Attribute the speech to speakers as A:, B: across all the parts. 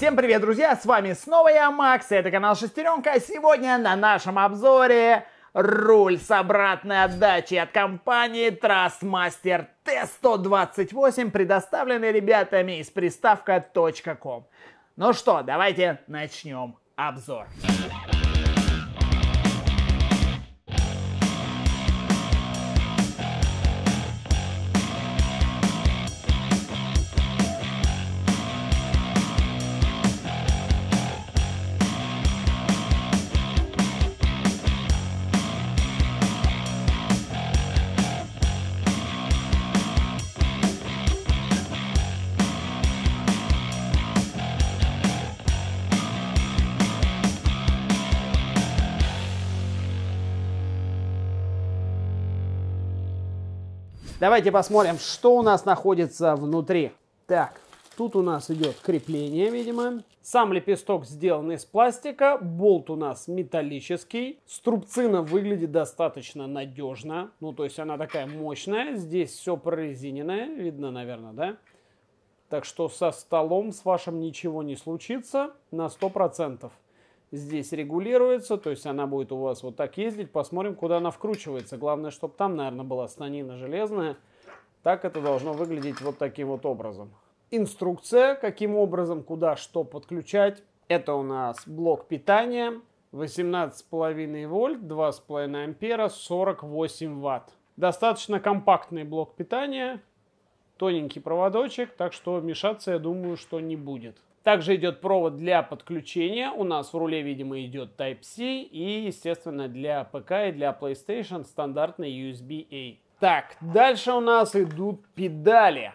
A: Всем привет, друзья! С вами снова я, Макс, и это канал Шестеренка. Сегодня на нашем обзоре руль с обратной отдачей от компании Trustmaster T128, предоставленный ребятами из приставка.com. Ну что, давайте начнем обзор. Обзор. Давайте посмотрим, что у нас находится внутри. Так, тут у нас идет крепление, видимо. Сам лепесток сделан из пластика, болт у нас металлический. Струбцина выглядит достаточно надежно, ну то есть она такая мощная. Здесь все прорезиненное, видно, наверное, да? Так что со столом с вашим ничего не случится на 100% здесь регулируется, то есть она будет у вас вот так ездить. Посмотрим, куда она вкручивается. Главное, чтобы там, наверное, была станина железная. Так это должно выглядеть вот таким вот образом. Инструкция, каким образом, куда, что подключать. Это у нас блок питания. 18,5 вольт, 2,5 ампера, 48 ватт. Достаточно компактный блок питания, тоненький проводочек, так что мешаться, я думаю, что не будет. Также идет провод для подключения. У нас в руле, видимо, идет Type-C. И, естественно, для ПК и для PlayStation стандартный USB-A. Так, дальше у нас идут педали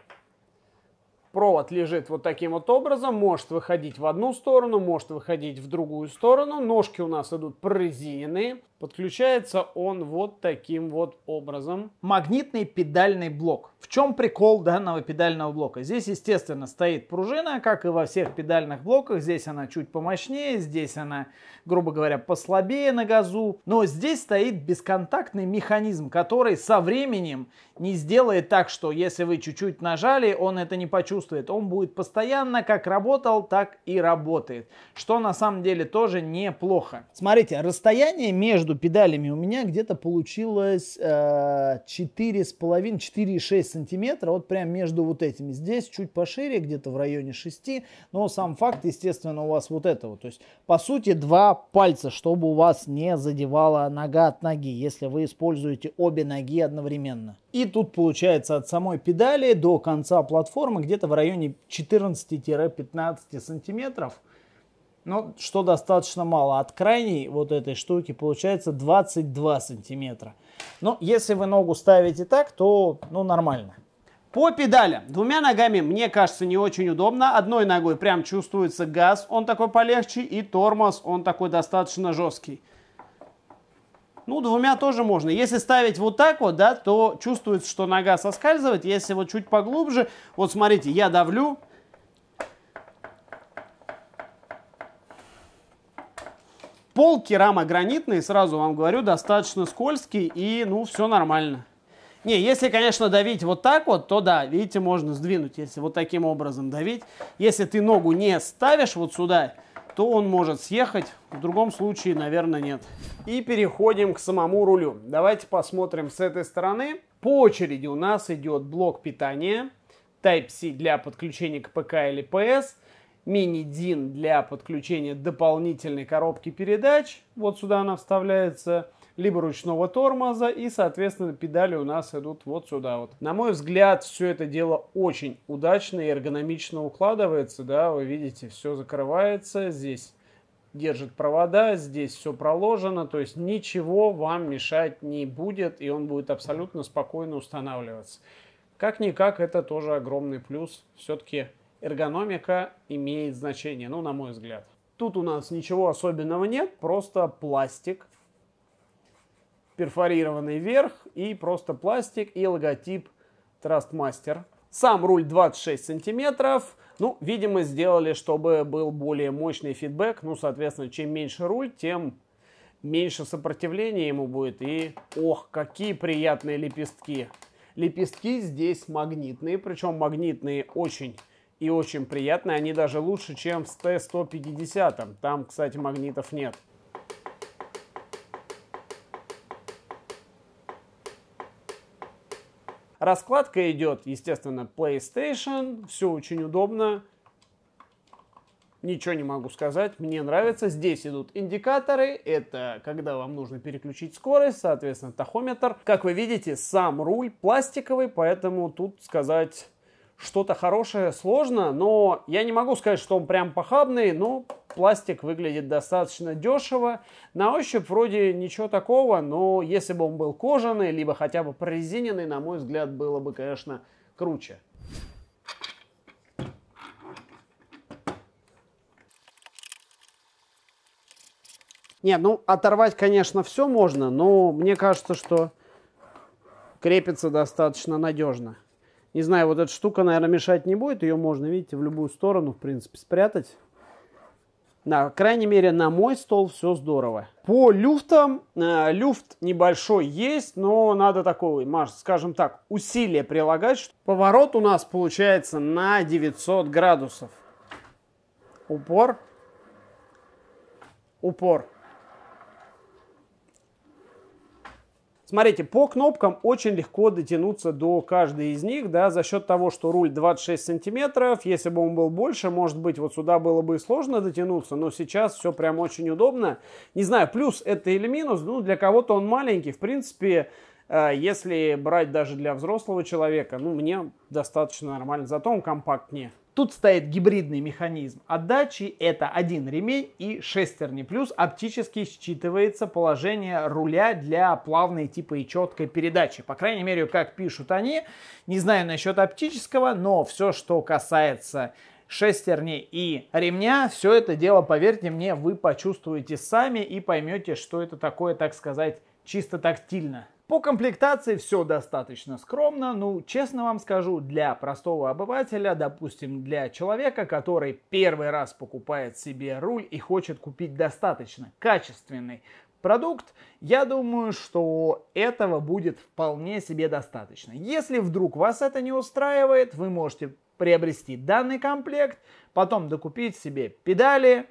A: провод лежит вот таким вот образом, может выходить в одну сторону, может выходить в другую сторону. Ножки у нас идут прорезиненные. Подключается он вот таким вот образом. Магнитный педальный блок. В чем прикол данного педального блока? Здесь, естественно, стоит пружина, как и во всех педальных блоках. Здесь она чуть помощнее, здесь она, грубо говоря, послабее на газу. Но здесь стоит бесконтактный механизм, который со временем не сделает так, что если вы чуть-чуть нажали, он это не почувствует. Он будет постоянно как работал, так и работает. Что на самом деле тоже неплохо. Смотрите, расстояние между педалями у меня где-то получилось э, 4,5-4,6 сантиметра. Вот прям между вот этими. Здесь чуть пошире, где-то в районе 6. Но сам факт, естественно, у вас вот этого. То есть, по сути, два пальца, чтобы у вас не задевала нога от ноги, если вы используете обе ноги одновременно. И тут получается от самой педали до конца платформы где-то в районе 14-15 сантиметров. Ну, что достаточно мало. От крайней вот этой штуки получается 22 сантиметра. Но если вы ногу ставите так, то ну нормально. По педалям. Двумя ногами, мне кажется, не очень удобно. Одной ногой прям чувствуется газ, он такой полегче, и тормоз, он такой достаточно жесткий. Ну, двумя тоже можно. Если ставить вот так вот, да, то чувствуется, что нога соскальзывает. Если вот чуть поглубже, вот смотрите, я давлю. Пол керамогранитный, сразу вам говорю, достаточно скользкий и, ну, все нормально. Не, если, конечно, давить вот так вот, то да, видите, можно сдвинуть, если вот таким образом давить. Если ты ногу не ставишь вот сюда, то он может съехать, в другом случае, наверное, нет. И переходим к самому рулю. Давайте посмотрим с этой стороны. По очереди у нас идет блок питания, Type-C для подключения к ПК или PS, мини-DIN для подключения дополнительной коробки передач, вот сюда она вставляется, либо ручного тормоза, и, соответственно, педали у нас идут вот сюда вот. На мой взгляд, все это дело очень удачно и эргономично укладывается, да, вы видите, все закрывается, здесь держит провода, здесь все проложено, то есть ничего вам мешать не будет, и он будет абсолютно спокойно устанавливаться. Как-никак, это тоже огромный плюс, все-таки эргономика имеет значение, ну, на мой взгляд. Тут у нас ничего особенного нет, просто пластик, перфорированный верх и просто пластик и логотип Trustmaster. Сам руль 26 сантиметров. Ну, видимо, сделали, чтобы был более мощный фидбэк. Ну, соответственно, чем меньше руль, тем меньше сопротивления ему будет. И, ох, какие приятные лепестки. Лепестки здесь магнитные, причем магнитные очень и очень приятные. Они даже лучше, чем с Т-150. Там, кстати, магнитов нет. Раскладка идет, естественно, PlayStation. Все очень удобно. Ничего не могу сказать, мне нравится. Здесь идут индикаторы, это когда вам нужно переключить скорость, соответственно, тахометр. Как вы видите, сам руль пластиковый, поэтому тут сказать что-то хорошее сложно, но я не могу сказать, что он прям похабный, но пластик выглядит достаточно дешево. На ощупь вроде ничего такого, но если бы он был кожаный, либо хотя бы прорезиненный, на мой взгляд, было бы, конечно, круче. Не, ну оторвать, конечно, все можно, но мне кажется, что крепится достаточно надежно. Не знаю, вот эта штука, наверное, мешать не будет. Ее можно, видите, в любую сторону, в принципе, спрятать. На крайней мере, на мой стол все здорово. По люфтам, э, люфт небольшой есть, но надо такой, Маш, скажем так, усилие прилагать. Поворот у нас получается на 900 градусов. Упор. Упор. Смотрите, по кнопкам очень легко дотянуться до каждой из них, да, за счет того, что руль 26 сантиметров. Если бы он был больше, может быть, вот сюда было бы сложно дотянуться, но сейчас все прям очень удобно. Не знаю, плюс это или минус, ну, для кого-то он маленький. В принципе, э, если брать даже для взрослого человека, ну, мне достаточно нормально. Зато он компактнее. Тут стоит гибридный механизм отдачи. Это один ремень и шестерни. Плюс оптически считывается положение руля для плавной типа и четкой передачи. По крайней мере, как пишут они. Не знаю насчет оптического, но все, что касается шестерни и ремня, все это дело, поверьте мне, вы почувствуете сами и поймете, что это такое, так сказать, чисто тактильно. По комплектации все достаточно скромно, ну, честно вам скажу, для простого обывателя, допустим, для человека, который первый раз покупает себе руль и хочет купить достаточно качественный продукт, я думаю, что этого будет вполне себе достаточно. Если вдруг вас это не устраивает, вы можете приобрести данный комплект, потом докупить себе педали,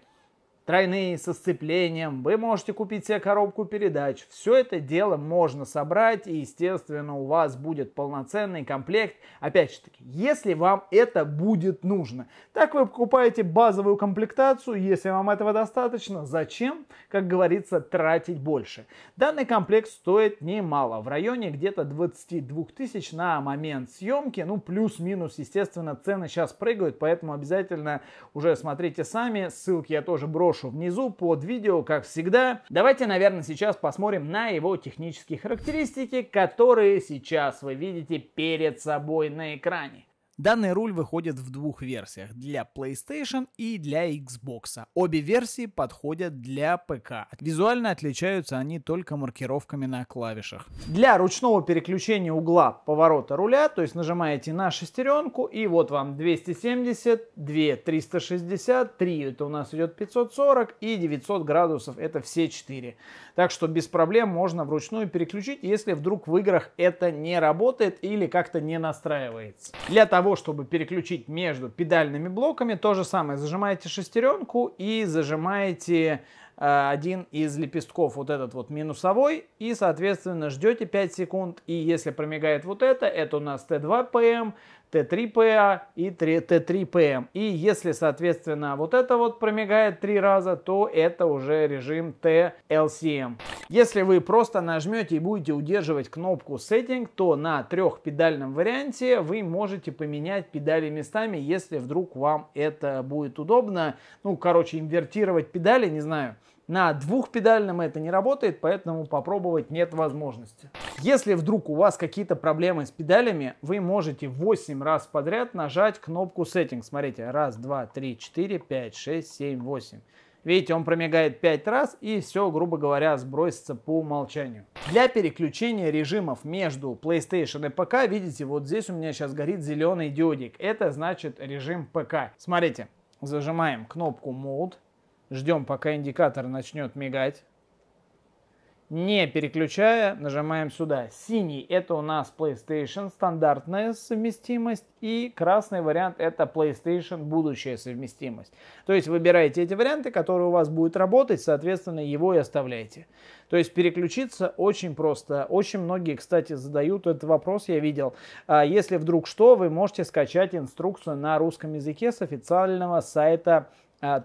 A: тройные со сцеплением, вы можете купить себе коробку передач. Все это дело можно собрать и, естественно, у вас будет полноценный комплект. Опять же таки, если вам это будет нужно. Так вы покупаете базовую комплектацию, если вам этого достаточно, зачем, как говорится, тратить больше. Данный комплект стоит немало, в районе где-то 22 тысяч на момент съемки, ну плюс-минус, естественно, цены сейчас прыгают, поэтому обязательно уже смотрите сами, ссылки я тоже брошу брошу внизу под видео, как всегда. Давайте, наверное, сейчас посмотрим на его технические характеристики, которые сейчас вы видите перед собой на экране. Данный руль выходит в двух версиях, для PlayStation и для Xbox. Обе версии подходят для ПК. Визуально отличаются они только маркировками на клавишах. Для ручного переключения угла поворота руля, то есть нажимаете на шестеренку и вот вам 270, 2 360, 3 это у нас идет 540 и 900 градусов это все 4. Так что без проблем можно вручную переключить, если вдруг в играх это не работает или как-то не настраивается. Для того, чтобы переключить между педальными блоками, то же самое. Зажимаете шестеренку и зажимаете э, один из лепестков, вот этот вот минусовой, и, соответственно, ждете 5 секунд, и если промигает вот это, это у нас Т2ПМ, Т3ПА и Т3ПМ. И если, соответственно, вот это вот промигает три раза, то это уже режим TLCM. Если вы просто нажмете и будете удерживать кнопку Setting, то на трехпедальном варианте вы можете поменять педали местами, если вдруг вам это будет удобно. Ну, короче, инвертировать педали, не знаю. На двухпедальном это не работает, поэтому попробовать нет возможности. Если вдруг у вас какие-то проблемы с педалями, вы можете 8 раз подряд нажать кнопку Setting. Смотрите, раз, два, три, четыре, пять, шесть, семь, восемь. Видите, он промигает 5 раз и все, грубо говоря, сбросится по умолчанию. Для переключения режимов между PlayStation и ПК, видите, вот здесь у меня сейчас горит зеленый диодик. Это значит режим ПК. Смотрите, зажимаем кнопку Mode Ждем, пока индикатор начнет мигать. не переключая, нажимаем сюда. Синий это у нас PlayStation, стандартная совместимость. И красный вариант это PlayStation, будущая совместимость. То есть выбираете эти варианты, которые у вас будут работать, соответственно его и оставляете. То есть переключиться очень просто. Очень многие, кстати, задают этот вопрос, я видел. А если вдруг что, вы можете скачать инструкцию на русском языке с официального сайта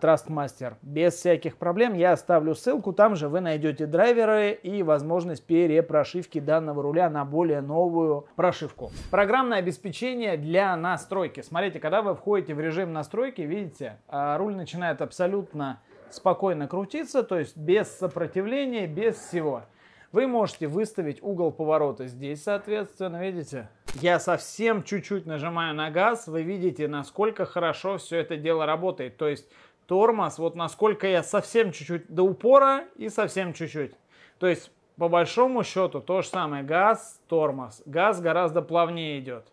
A: Trustmaster. Без всяких проблем я оставлю ссылку, там же вы найдете драйверы и возможность перепрошивки данного руля на более новую прошивку. Программное обеспечение для настройки. Смотрите, когда вы входите в режим настройки, видите, э, руль начинает абсолютно спокойно крутиться, то есть без сопротивления, без всего. Вы можете выставить угол поворота здесь, соответственно, видите? Я совсем чуть-чуть нажимаю на газ, вы видите, насколько хорошо все это дело работает. То есть тормоз, вот насколько я совсем чуть-чуть до упора и совсем чуть-чуть. То есть, по большому счету, то же самое. Газ, тормоз. Газ гораздо плавнее идет.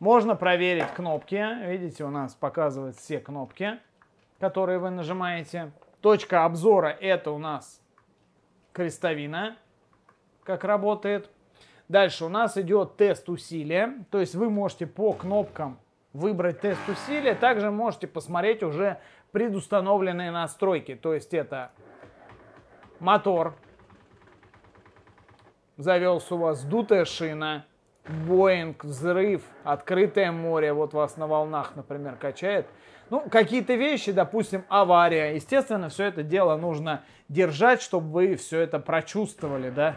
A: Можно проверить кнопки. Видите, у нас показывают все кнопки, которые вы нажимаете. Точка обзора это у нас крестовина, как работает. Дальше у нас идет тест усилия. То есть вы можете по кнопкам выбрать тест усилия. Также можете посмотреть уже предустановленные настройки. То есть это мотор, завелся у вас дутая шина, Боинг, взрыв, открытое море, вот вас на волнах, например, качает. Ну, какие-то вещи, допустим, авария. Естественно, все это дело нужно держать, чтобы вы все это прочувствовали, да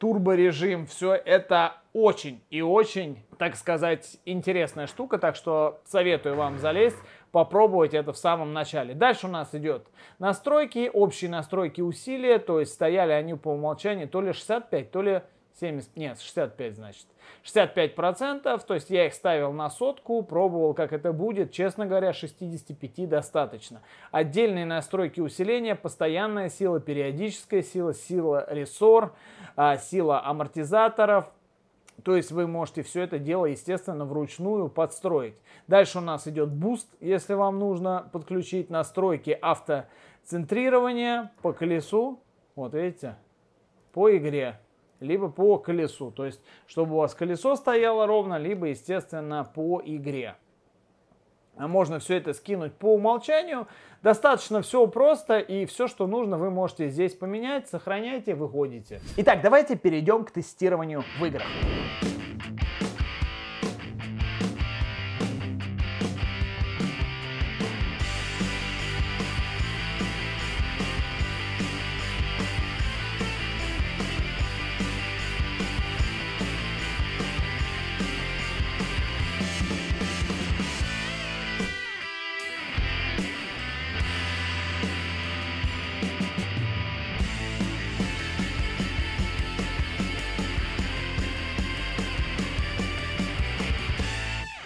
A: турборежим, все это очень и очень, так сказать, интересная штука, так что советую вам залезть, попробовать это в самом начале. Дальше у нас идет настройки, общие настройки усилия, то есть стояли они по умолчанию то ли 65, то ли 70, нет, 65 значит. 65 процентов, то есть я их ставил на сотку, пробовал, как это будет. Честно говоря, 65 достаточно. Отдельные настройки усиления, постоянная сила, периодическая сила, сила рессор, а, сила амортизаторов, то есть вы можете все это дело, естественно, вручную подстроить. Дальше у нас идет boost, если вам нужно подключить настройки автоцентрирования по колесу. Вот видите, по игре либо по колесу. То есть, чтобы у вас колесо стояло ровно, либо, естественно, по игре. А можно все это скинуть по умолчанию. Достаточно все просто, и все, что нужно, вы можете здесь поменять, сохраняйте, выходите. Итак, давайте перейдем к тестированию в играх.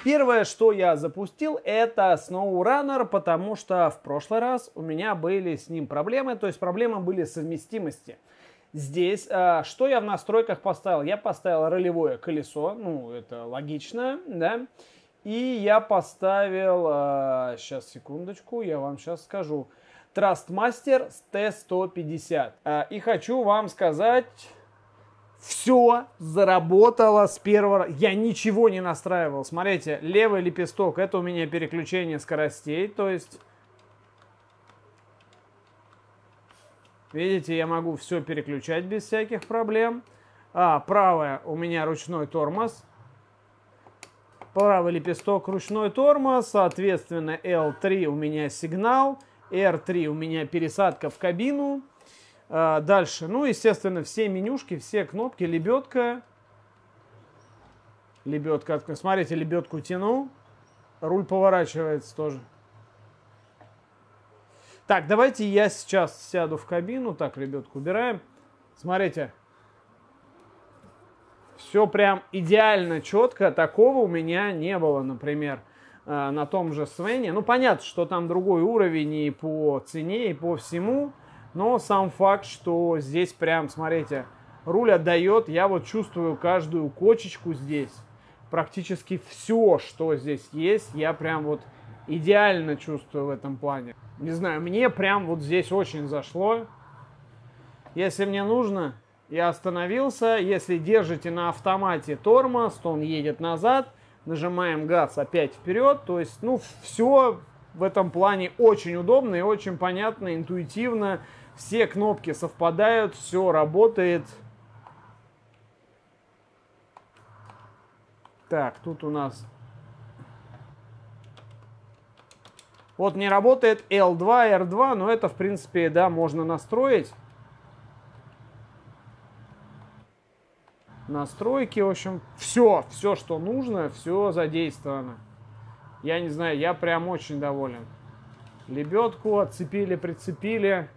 A: Первое, что я запустил, это SnowRunner, потому что в прошлый раз у меня были с ним проблемы, то есть проблемы были совместимости. Здесь, а, что я в настройках поставил? Я поставил ролевое колесо, ну, это логично, да, и я поставил, сейчас, а, секундочку, я вам сейчас скажу, Trustmaster T150. А, и хочу вам сказать все заработало с первого... Я ничего не настраивал. Смотрите, левый лепесток, это у меня переключение скоростей, то есть... Видите, я могу все переключать без всяких проблем. А, правая у меня ручной тормоз. Правый лепесток ручной тормоз, соответственно, L3 у меня сигнал, R3 у меня пересадка в кабину. А, дальше. Ну, естественно, все менюшки, все кнопки, лебедка. Лебедка. Смотрите, лебедку тяну. Руль поворачивается тоже. Так, давайте я сейчас сяду в кабину. Так, лебедку убираем. Смотрите. Все прям идеально четко. Такого у меня не было, например, а, на том же Свене. Ну, понятно, что там другой уровень и по цене, и по всему. Но сам факт, что здесь прям, смотрите, руль отдает, я вот чувствую каждую кочечку здесь. Практически все, что здесь есть, я прям вот идеально чувствую в этом плане. Не знаю, мне прям вот здесь очень зашло. Если мне нужно, я остановился. Если держите на автомате тормоз, то он едет назад. Нажимаем газ опять вперед. То есть, ну, все в этом плане очень удобно и очень понятно, интуитивно. Все кнопки совпадают, все работает. Так, тут у нас... Вот не работает L2, R2, но это, в принципе, да, можно настроить. Настройки, в общем, все, все, что нужно, все задействовано. Я не знаю, я прям очень доволен. Лебедку отцепили, прицепили.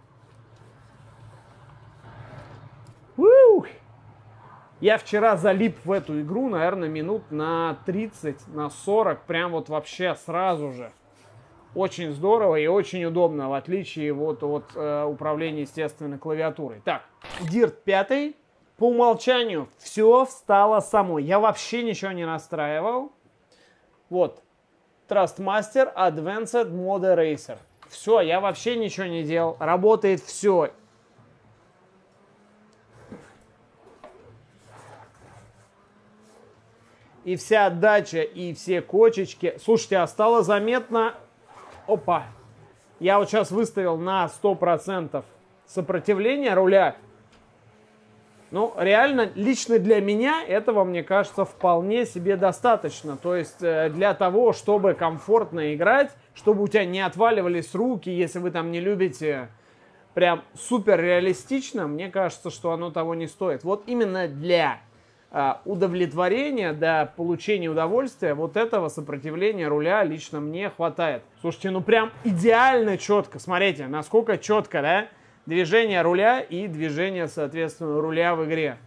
A: Я вчера залип в эту игру, наверное, минут на 30, на 40, прям вот вообще сразу же. Очень здорово и очень удобно, в отличие вот от э, управления, естественно, клавиатурой. Так, Dirt 5. По умолчанию все встало само. Я вообще ничего не настраивал. Вот. Trustmaster Advanced Mode Racer. Все, я вообще ничего не делал. Работает все. И вся отдача, и все кочечки. Слушайте, а стало заметно... Опа! Я вот сейчас выставил на 100% сопротивление руля. Ну, реально, лично для меня этого, мне кажется, вполне себе достаточно. То есть э, для того, чтобы комфортно играть, чтобы у тебя не отваливались руки, если вы там не любите прям супер реалистично, мне кажется, что оно того не стоит. Вот именно для удовлетворения, до получения удовольствия, вот этого сопротивления руля лично мне хватает. Слушайте, ну прям идеально четко, смотрите, насколько четко, да, движение руля и движение, соответственно, руля в игре.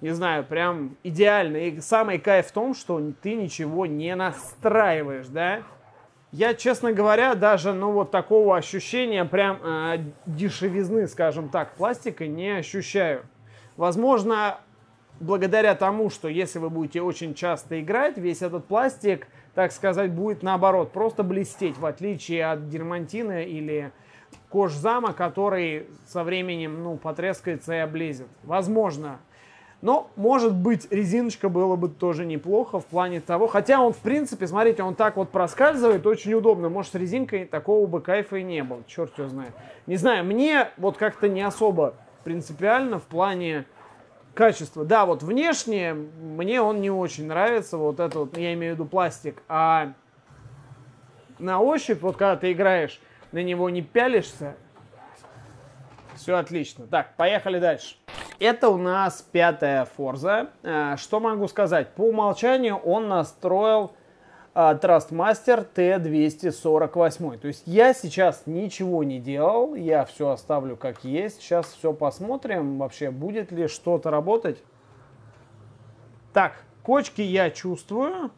A: Не знаю, прям идеально. И самый кайф в том, что ты ничего не настраиваешь, да. Я, честно говоря, даже, ну, вот такого ощущения прям э, дешевизны, скажем так, пластика не ощущаю. Возможно, благодаря тому, что если вы будете очень часто играть, весь этот пластик, так сказать, будет наоборот просто блестеть, в отличие от дермантина или кожзама, который со временем ну, потрескается и облезет. Возможно. Но, может быть, резиночка было бы тоже неплохо в плане того, хотя он, в принципе, смотрите, он так вот проскальзывает, очень удобно. Может, с резинкой такого бы кайфа и не было, черт его знает. Не знаю, мне вот как-то не особо принципиально в плане качество. Да, вот внешне мне он не очень нравится, вот это вот, я имею в виду пластик, а на ощупь, вот когда ты играешь, на него не пялишься, все отлично. Так, поехали дальше. Это у нас пятая Форза. Э, что могу сказать? По умолчанию он настроил Trustmaster T248. То есть я сейчас ничего не делал, я все оставлю как есть. Сейчас все посмотрим, вообще будет ли что-то работать. Так, кочки я чувствую.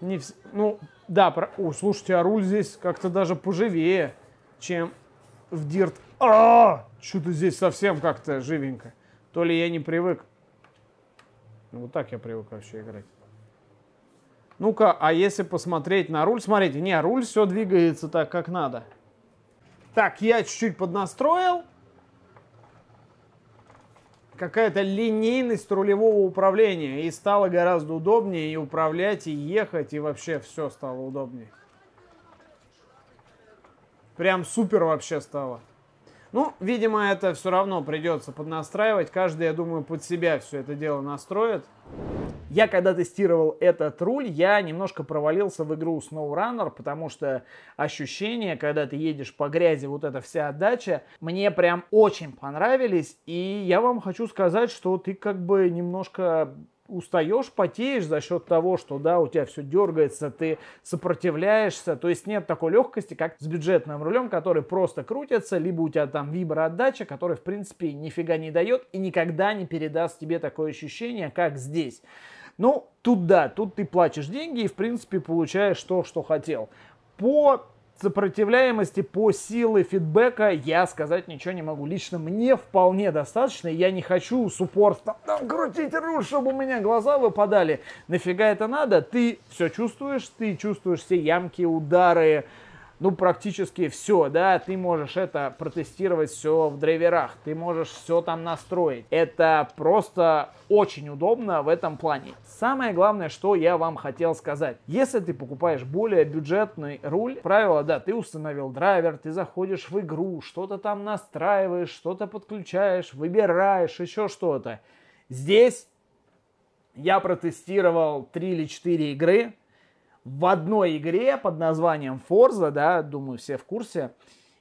A: Не вс... Ну, да, про... О, слушайте, а руль здесь как-то даже поживее, чем в Dirt. А, что-то здесь совсем как-то живенько. То ли я не привык. Ну, вот так я привык вообще играть. Ну-ка, а если посмотреть на руль, смотрите, не, руль все двигается так, как надо. Так, я чуть-чуть поднастроил. Какая-то линейность рулевого управления. И стало гораздо удобнее и управлять, и ехать, и вообще все стало удобнее. Прям супер вообще стало. Ну, видимо, это все равно придется поднастраивать. Каждый, я думаю, под себя все это дело настроит. Я когда тестировал этот руль, я немножко провалился в игру SnowRunner, потому что ощущения, когда ты едешь по грязи, вот эта вся отдача, мне прям очень понравились. И я вам хочу сказать, что ты как бы немножко устаешь, потеешь за счет того, что да, у тебя все дергается, ты сопротивляешься, то есть нет такой легкости, как с бюджетным рулем, который просто крутится, либо у тебя там виброотдача, который в принципе нифига не дает и никогда не передаст тебе такое ощущение, как здесь. Ну, тут да, тут ты платишь деньги и в принципе получаешь то, что хотел. По сопротивляемости по силе фидбэка я сказать ничего не могу. Лично мне вполне достаточно. Я не хочу с упорством там, крутить руль, чтобы у меня глаза выпадали. Нафига это надо? Ты все чувствуешь, ты чувствуешь все ямки, удары, ну, практически все, да, ты можешь это протестировать все в драйверах, ты можешь все там настроить. Это просто очень удобно в этом плане. Самое главное, что я вам хотел сказать. Если ты покупаешь более бюджетный руль, правило, да, ты установил драйвер, ты заходишь в игру, что-то там настраиваешь, что-то подключаешь, выбираешь, еще что-то. Здесь я протестировал 3 или 4 игры, в одной игре под названием Forza, да, думаю, все в курсе,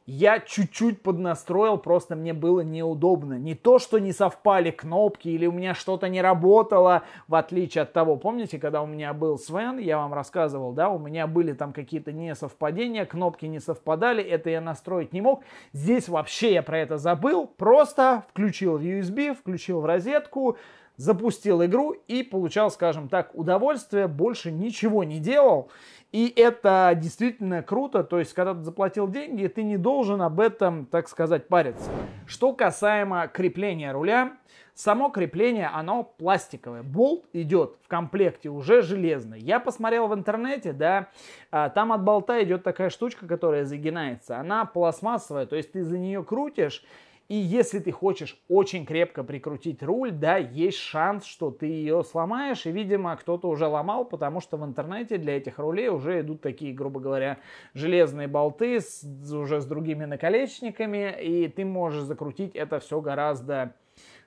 A: я чуть-чуть поднастроил, просто мне было неудобно. Не то, что не совпали кнопки или у меня что-то не работало, в отличие от того, помните, когда у меня был Свен, я вам рассказывал, да, у меня были там какие-то несовпадения, кнопки не совпадали, это я настроить не мог. Здесь вообще я про это забыл, просто включил в USB, включил в розетку, запустил игру и получал, скажем так, удовольствие, больше ничего не делал. И это действительно круто, то есть, когда ты заплатил деньги, ты не должен об этом, так сказать, париться. Что касаемо крепления руля, само крепление, оно пластиковое. Болт идет в комплекте уже железный. Я посмотрел в интернете, да, а, там от болта идет такая штучка, которая загинается. Она пластмассовая, то есть ты за нее крутишь, и если ты хочешь очень крепко прикрутить руль, да, есть шанс, что ты ее сломаешь. И, видимо, кто-то уже ломал, потому что в интернете для этих рулей уже идут такие, грубо говоря, железные болты с, уже с другими наконечниками. И ты можешь закрутить это все гораздо,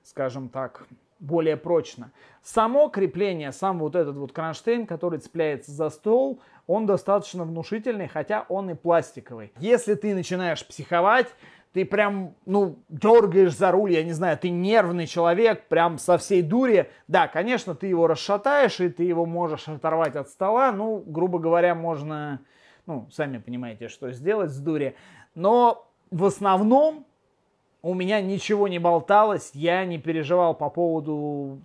A: скажем так, более прочно. Само крепление, сам вот этот вот кронштейн, который цепляется за стол, он достаточно внушительный, хотя он и пластиковый. Если ты начинаешь психовать, ты прям, ну, дергаешь за руль, я не знаю, ты нервный человек, прям со всей дури. Да, конечно, ты его расшатаешь, и ты его можешь оторвать от стола. Ну, грубо говоря, можно, ну, сами понимаете, что сделать с дури. Но в основном у меня ничего не болталось, я не переживал по поводу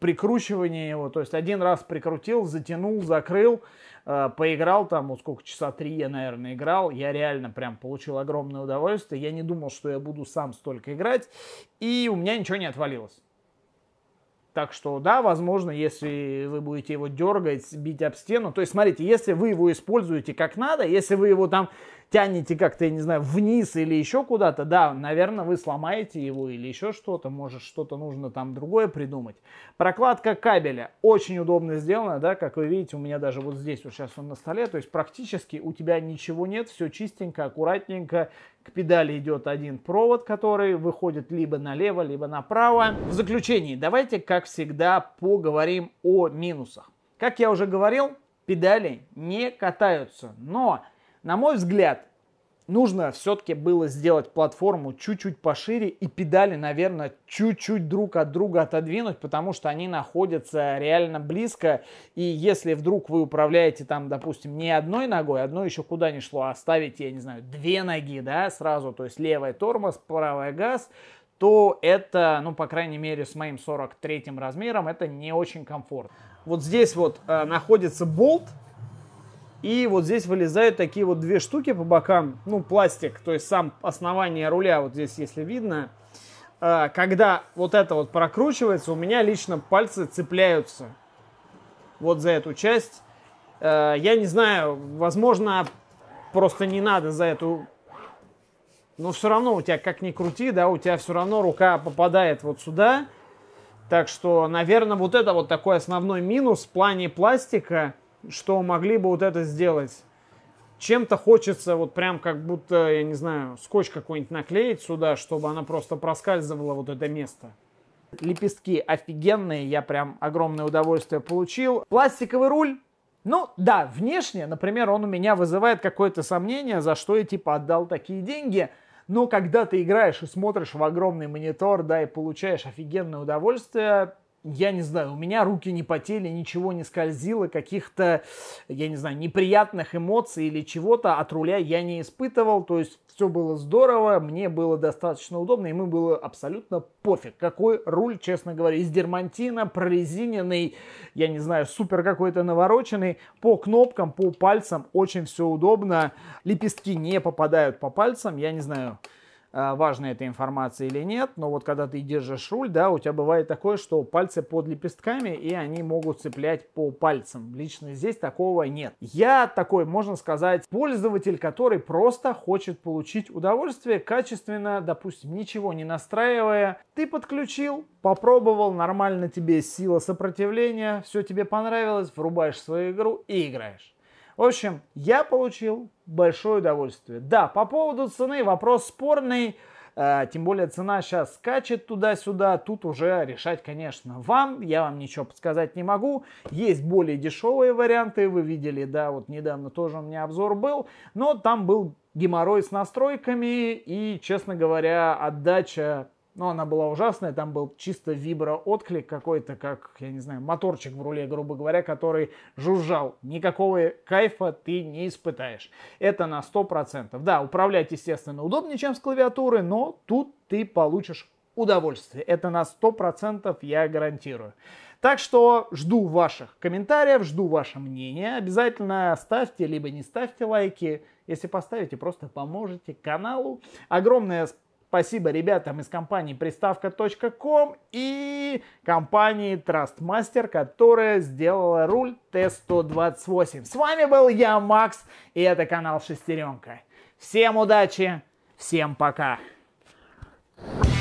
A: прикручивания его. То есть один раз прикрутил, затянул, закрыл. Э, поиграл там, вот сколько, часа три я, наверное, играл, я реально прям получил огромное удовольствие, я не думал, что я буду сам столько играть, и у меня ничего не отвалилось. Так что, да, возможно, если вы будете его дергать, бить об стену, то есть, смотрите, если вы его используете как надо, если вы его там тянете как-то, я не знаю, вниз или еще куда-то, да, наверное, вы сломаете его или еще что-то, может, что-то нужно там другое придумать. Прокладка кабеля очень удобно сделана, да, как вы видите, у меня даже вот здесь вот сейчас он на столе, то есть практически у тебя ничего нет, все чистенько, аккуратненько, к педали идет один провод, который выходит либо налево, либо направо. В заключении, давайте, как всегда, поговорим о минусах. Как я уже говорил, педали не катаются, но на мой взгляд, нужно все-таки было сделать платформу чуть-чуть пошире и педали, наверное, чуть-чуть друг от друга отодвинуть, потому что они находятся реально близко. И если вдруг вы управляете там, допустим, не одной ногой, одной еще куда ни шло, а ставите, я не знаю, две ноги, да, сразу, то есть левая тормоз, правая газ, то это, ну, по крайней мере, с моим 43 размером, это не очень комфортно. Вот здесь вот э, находится болт, и вот здесь вылезают такие вот две штуки по бокам, ну, пластик, то есть сам основание руля, вот здесь, если видно. А, когда вот это вот прокручивается, у меня лично пальцы цепляются вот за эту часть. А, я не знаю, возможно, просто не надо за эту... Но все равно у тебя, как ни крути, да, у тебя все равно рука попадает вот сюда. Так что, наверное, вот это вот такой основной минус в плане пластика – что могли бы вот это сделать. Чем-то хочется вот прям как будто, я не знаю, скотч какой-нибудь наклеить сюда, чтобы она просто проскальзывала вот это место. Лепестки офигенные, я прям огромное удовольствие получил. Пластиковый руль, ну да, внешне, например, он у меня вызывает какое-то сомнение, за что я типа отдал такие деньги. Но когда ты играешь и смотришь в огромный монитор, да, и получаешь офигенное удовольствие, я не знаю, у меня руки не потели, ничего не скользило, каких-то, я не знаю, неприятных эмоций или чего-то от руля я не испытывал, то есть все было здорово, мне было достаточно удобно, и ему было абсолютно пофиг, какой руль, честно говоря, из дермантина, прорезиненный, я не знаю, супер какой-то навороченный, по кнопкам, по пальцам очень все удобно, лепестки не попадают по пальцам, я не знаю, важна эта информация или нет, но вот когда ты держишь руль, да, у тебя бывает такое, что пальцы под лепестками, и они могут цеплять по пальцам. Лично здесь такого нет. Я такой, можно сказать, пользователь, который просто хочет получить удовольствие качественно, допустим, ничего не настраивая. Ты подключил, попробовал, нормально тебе сила сопротивления, все тебе понравилось, врубаешь свою игру и играешь. В общем, я получил большое удовольствие. Да, по поводу цены вопрос спорный. Э, тем более цена сейчас скачет туда-сюда. Тут уже решать, конечно, вам. Я вам ничего подсказать не могу. Есть более дешевые варианты. Вы видели, да, вот недавно тоже у меня обзор был. Но там был геморрой с настройками. И, честно говоря, отдача но она была ужасная, там был чисто вибро-отклик какой-то, как, я не знаю, моторчик в руле, грубо говоря, который жужжал. Никакого кайфа ты не испытаешь. Это на 100%. Да, управлять, естественно, удобнее, чем с клавиатуры, но тут ты получишь удовольствие. Это на 100% я гарантирую. Так что жду ваших комментариев, жду ваше мнение. Обязательно ставьте, либо не ставьте лайки. Если поставите, просто поможете каналу. Огромное спасибо Спасибо ребятам из компании приставка.ком и компании Trustmaster, которая сделала руль Т-128. С вами был я, Макс, и это канал Шестеренка. Всем удачи, всем пока! you